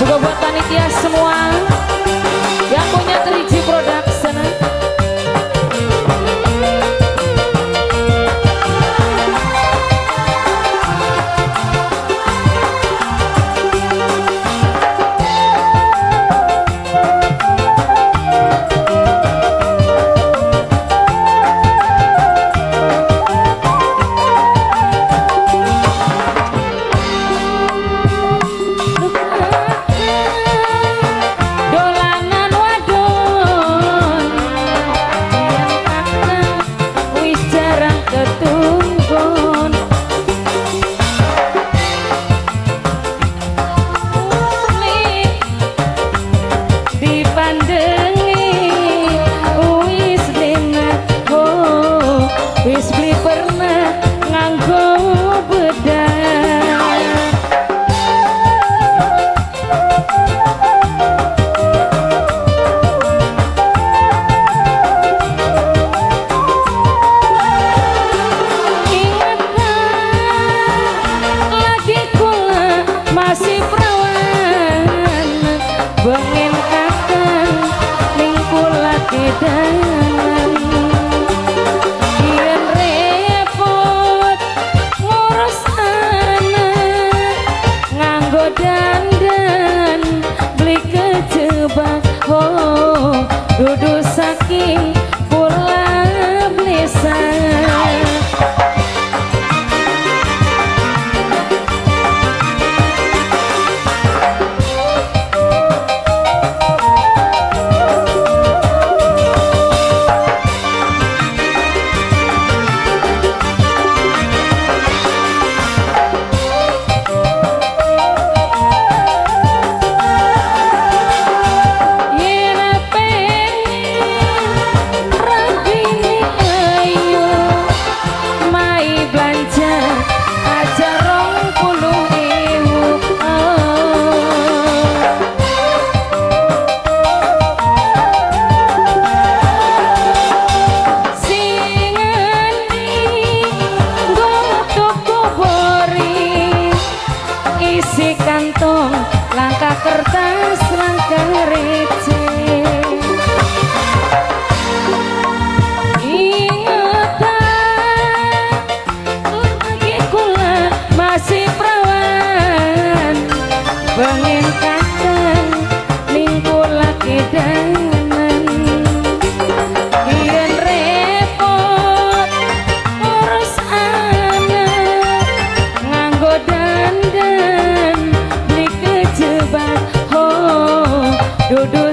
Juga buat panitia semua. pengen kangen minggu lagi danan kian repot urus anak nganggo dandan beli kejebak ho duduk